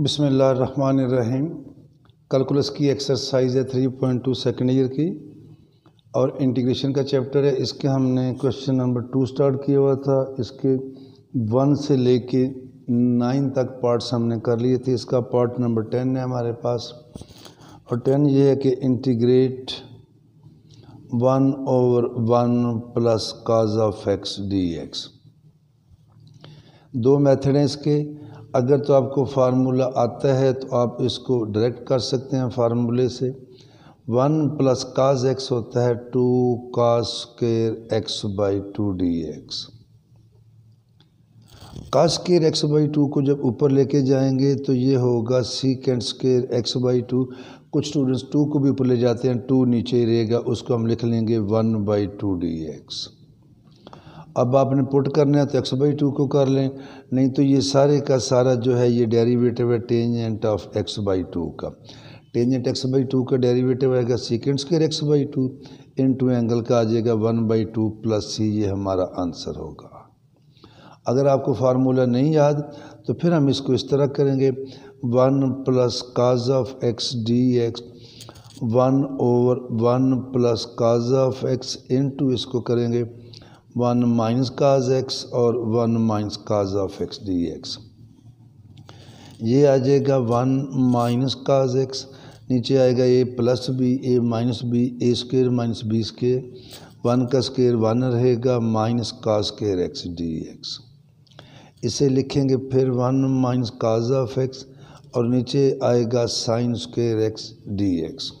बिसमीम कैलकुलस की एक्सरसाइज है three point two second year की। और इंटीग्रेशन का चैप्टर है, इसके हमने क्वेश्चन नंबर टू स्टार्ट किया हुआ था। इसके वन से लेके नाइन तक पार्ट्स हमने कर लिए थे। इसका पार्ट नंबर टेन है हमारे पास। और टेन ये है कि integrate one over one plus cos of x d x दो मेथड हैं इसके। अगर तो आपको फार्मूला आता है तो आप इसको डायरेक्ट कर सकते हैं फार्मूले से। वन प्लस काज एक्स होता है two cos square x by two d x cos square x by two को जब ऊपर लेके जाएँगे तो ये होगा c secant square x by two. कुछ स्टूडेंट्स टू को भी ऊपर ले जाते हैं, टू नीचे ही रहेगा, उसको हम लिख लेंगे one by two d x अब आपने पुट करना है तो एक्स बाई टू को कर लें। नहीं तो ये सारे का सारा जो है ये डेरिवेटिव है tangent of x by two का। टेंजेंट एक्स बाई टू का डेरिवेटिव आएगा secant square x by two. Into angle का आ जाएगा one by two plus c, ये हमारा आंसर होगा। अगर आपको फार्मूला नहीं याद तो फिर हम इसको इस तरह करेंगे। One plus cos of x d x, one over one plus cos of x into इसको करेंगे। वन माइनस काज एक्स और one minus cos of x d x ये आ जाएगा वन माइनस काज एक्स नीचे आएगा a plus b a minus b a square minus b square one का square one रहेगा माइनस का स्केयर एक्स डी एक्स इसे लिखेंगे फिर one minus cos of x और नीचे आएगा sine square x d x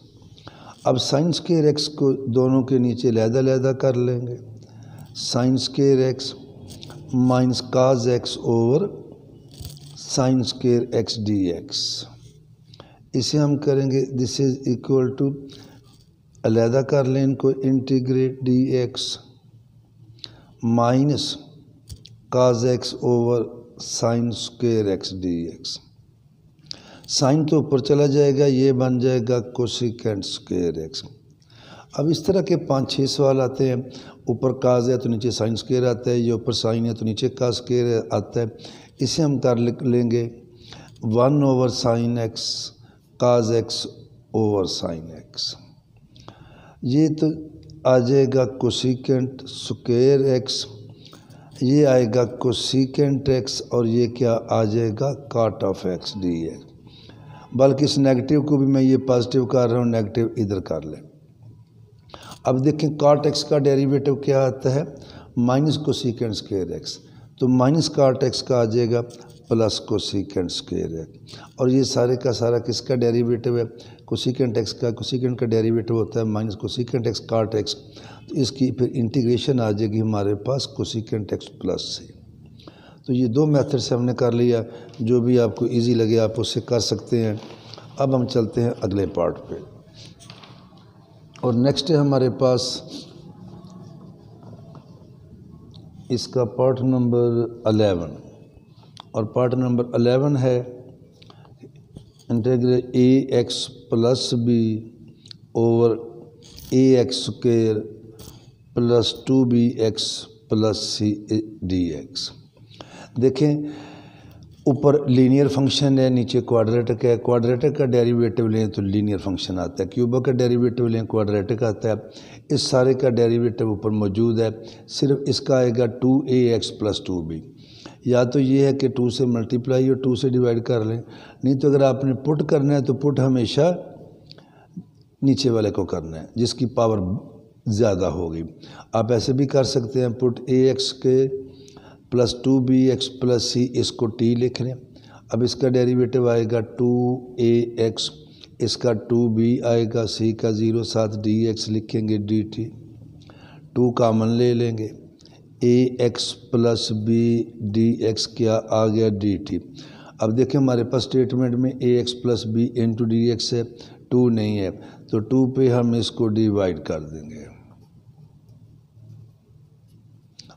अब साइन स्केयर एक्स को दोनों के नीचे लहदा लहदा कर लेंगे। Sine square x minus cos x over sine square x d x इसे हम करेंगे दिस इज़ इक्वल टू अलहदा कर लें इनको integrate d x minus cos x over sine square x d x sine तो ऊपर चला जाएगा, ये बन जाएगा कोसिकेंट स्क्वेयर एक्स अब इस तरह के पाँच छः सवाल आते हैं। ऊपर काज है तो नीचे साइन स्केयर आता है, ये ऊपर साइन है तो नीचे का स्केयर आता है। इसे हम कर लेंगे। One over sine x, cos x over sine x. ये तो आ जाएगा कोसिकेंट स्क्वेयर एक्स, ये आएगा कोसिकेंट एक्स और ये क्या आ जाएगा काट ऑफ़ एक्स डी एक्स बल्कि इस नेगेटिव को भी मैं ये पॉजिटिव कर रहा हूँ, नेगेटिव इधर कर लें। अब देखें काट एक्स का डेरिवेटिव क्या आता है? माइनस को सीकेंड स्केयर एक्स तो माइनस काट एक्स का आ जाएगा प्लस को सीकेंड स्केयर एक्स और ये सारे का सारा किसका डेरिवेटिव है? को कोसिकेंट एक्स का कोसिकेंट का डेरिवेटिव होता है माइनस को कोसिकेंट एक्स काट एक्स तो इसकी फिर इंटीग्रेशन आ जाएगी हमारे पास कोसिकेंट एक्स प्लस से तो ये दो मेथड से हमने कर लिया। जो भी आपको इजी लगे आप उससे कर सकते हैं। अब हम चलते हैं अगले पार्ट पे। और नेक्स्ट है हमारे पास इसका पार्ट नंबर अलेवन और पार्ट नंबर अलेवन है integral a x plus b over a x square plus two b x plus c d x देखें ऊपर लीनियर फ़ंक्शन है, नीचे क्वाड्रेटिक है। क्वाड्रेटिक का डेरिवेटिव लें तो लीनियर फ़ंक्शन आता है। क्यूबा का डेरिवेटिव लें क्वाड्रेटिक आता है। इस सारे का डेरिवेटिव ऊपर मौजूद है। सिर्फ़ इसका आएगा two a x plus two b या तो ये है कि टू से मल्टीप्लाई और टू से डिवाइड कर लें। नहीं तो अगर आपने पुट करना है तो पुट हमेशा नीचे वाले को करना है, जिसकी पावर ज़्यादा होगी। आप ऐसे भी कर सकते हैं पुट ए एक्स के plus two B, X plus C, इसको टी लिख लें अब इसका डेरिवेटिव आएगा टू ए, एक्स। इसका टू बी आएगा, सी का ज़ीरो साथ डी, एक्स लिखेंगे डी टी। टू कामन ले लेंगे। A, X plus B, D, X, क्या आ गया डी टी। अब देखें हमारे पास स्टेटमेंट में a, x plus b into d x है, टू नहीं है। तो टू पे हम इसको डिवाइड कर देंगे।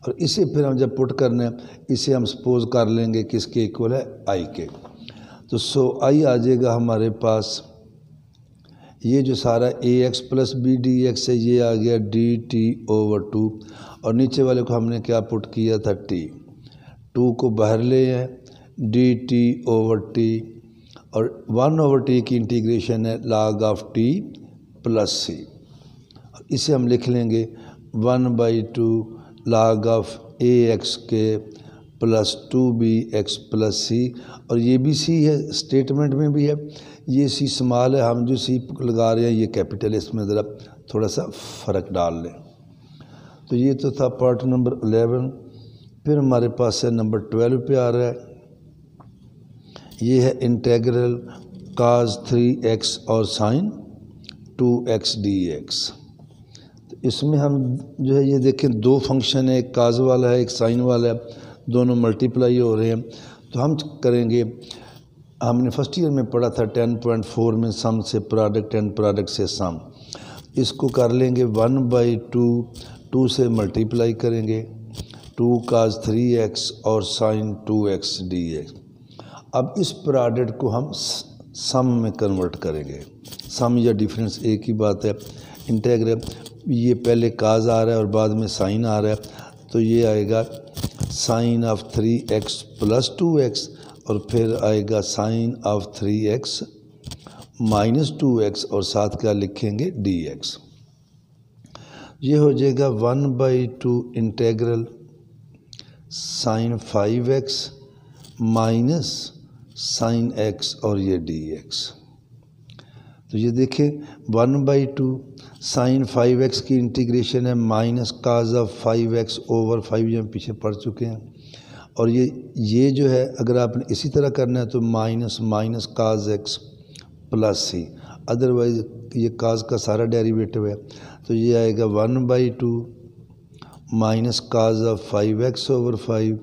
और इसे फिर हम जब पुट करने इसे हम सपोज़ कर लेंगे किसके इक्वल है? आई के। तो सो आई आ जाएगा हमारे पास। ये जो सारा a x plus b d x है, ये आ गया डी टी ओवर टू और नीचे वाले को हमने क्या पुट किया था? टी टू को बाहर ले हैं डी टी ओवर टी और वन ओवर टी की इंटीग्रेशन है लाग ऑफ़ टी प्लस सी इसे हम लिख लेंगे। One by two log of a x के plus two b x plus c और ये भी सी है स्टेटमेंट में भी है। ये सी स्मॉल है, हम जो सी लगा रहे हैं, ये कैपिटल है, इसमें ज़रा थोड़ा सा फ़र्क डाल लें। तो ये तो था पार्ट नंबर अलेवन फिर हमारे पास है नंबर ट्वेल्व पे आ रहा है। ये है इंटेग्रल काज थ्री एक्स और sine two x d x इसमें हम जो है ये देखें, दो फ़ंक्शन है, एक काज वाला है, एक साइन वाला है, दोनों मल्टीप्लाई हो रहे हैं। तो हम करेंगे, हमने फ़र्स्ट ईयर में पढ़ा था टेन पॉइंट फोर में सम से प्रोडक्ट एंड प्रोडक्ट से सम इसको कर लेंगे वन बाई टू टू से मल्टीप्लाई करेंगे। टू काज थ्री एक्स और sine two x d x अब इस प्रोडक्ट को हम सम में कन्वर्ट करेंगे। सम या डिफरेंस एक ही बात है। इंटेग्रल ये पहले काज आ रहा है और बाद में साइन आ रहा है। तो ये आएगा sine of three x plus two x और फिर आएगा sine of three x minus two x और साथ क्या लिखेंगे? D x. ये हो जाएगा one by two integral sine five x minus sine x और ये डी एक्स। तो ये देखें one by two sine five x की इंटीग्रेशन है, minus cos of five x over five ये हम पीछे पढ़ चुके हैं। और ये ये जो है, अगर आपने इसी तरह करना है तो minus minus cos x plus c otherwise ये काज का सारा डेरिवेटिव है। तो ये आएगा one by two minus cos of five x over five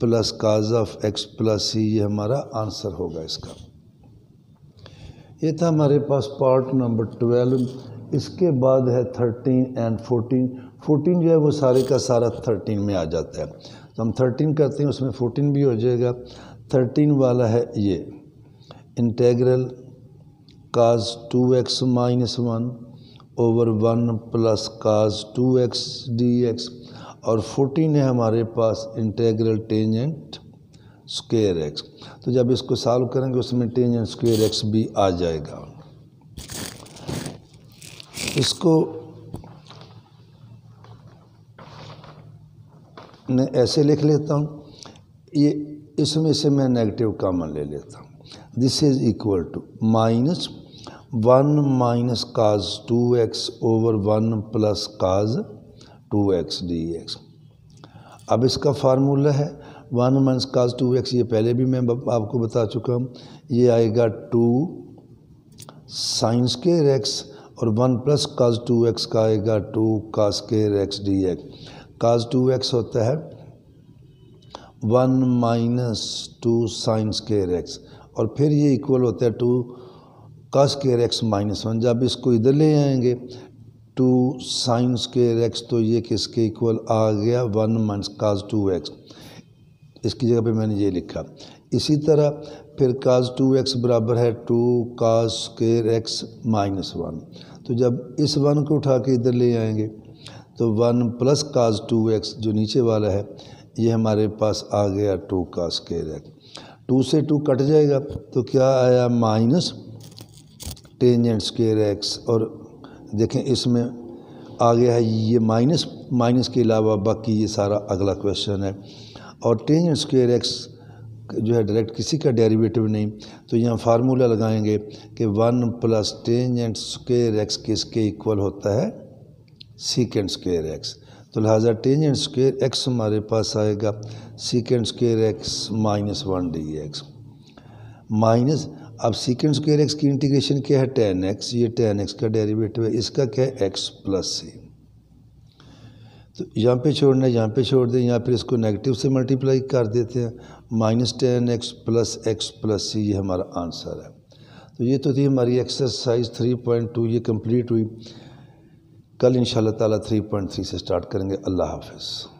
plus cos of x plus c ये हमारा आंसर होगा इसका। ये था हमारे पास पार्ट नंबर ट्वेल्व इसके बाद है थर्टीन एंड फोर्टीन फोर्टीन जो है वो सारे का सारा थर्टीन में आ जाता है। तो हम थर्टीन करते हैं, उसमें फोर्टीन भी हो जाएगा। थर्टीन वाला है ये। Integral cos two x minus one over one plus cos two x d x और फोर्टीन है हमारे पास इंटेग्रल टेंजेंट स्क्वेयर एक्स तो जब इसको सॉल्व करेंगे, उसमें टेंजेंट स्क्वेयर एक्स भी आ जाएगा। इसको मैं ऐसे लिख लेता हूँ। ये, इसमें से मैं नेगेटिव कॉमन ले लेता हूँ। This is equal to minus one minus cos two x over one plus cos two x d x अब इसका फार्मूला है। One minus cos two x ये पहले भी मैं आपको बता चुका हूँ। ये आएगा टू साइंस के एक्स और one plus cos two x का आएगा टू के x d x cos two x होता है one minus two sine square x और फिर ये इक्वल होता है टू का स्केयर एक्स माइनस वन। जब इसको इधर ले आएँगे, टू साइन स्केयर एक्स तो ये किसके इक्वल आ गया? One minus cos two x. इसकी जगह पे मैंने ये लिखा। इसी तरह फिर काज टू एक्स बराबर है two cos square x minus one. तो जब इस वन को उठा के इधर ले आएँगे तो one plus cos two x जो नीचे वाला है, ये हमारे पास आ गया टू का स्केयर एक्स टू से टू कट जाएगा तो क्या आया माइनस टेंजेंट स्केयर एक्स और देखें इसमें आ गया है ये माइनस माइनस के अलावा बाकी ये सारा अगला क्वेश्चन है। और टेंजेंट स्केयर एक्स जो है डायरेक्ट किसी का डेरिवेटिव नहीं। तो यहाँ फार्मूला लगाएँगे कि one plus tangent square x किसके इक्वल होता है? सीकेंड स्क्वेयर एक्स तो लिहाजा टेंजेंट स्क्वेयर एक्स हमारे पास आएगा। Second square x minus one d x minus अब सीकेंड स्क्वेयर एक्स की इंटीग्रेशन क्या है? टेन एक्स ये टेन एक्स का डेरिवेटिव है। इसका क्या है? एक्स प्लस सी तो यहाँ पे छोड़ना है यहाँ पे छोड़ दें या फिर इसको नेगेटिव से मल्टीप्लाई कर देते हैं। Minus tan x plus x plus c ये हमारा आंसर है। तो ये तो थी हमारी एक्सरसाइज थ्री पॉइंट टू ये कंप्लीट हुई। कल इन ताला थ्री पॉइंट थ्री से स्टार्ट करेंगे। अल्लाह हाफिज़।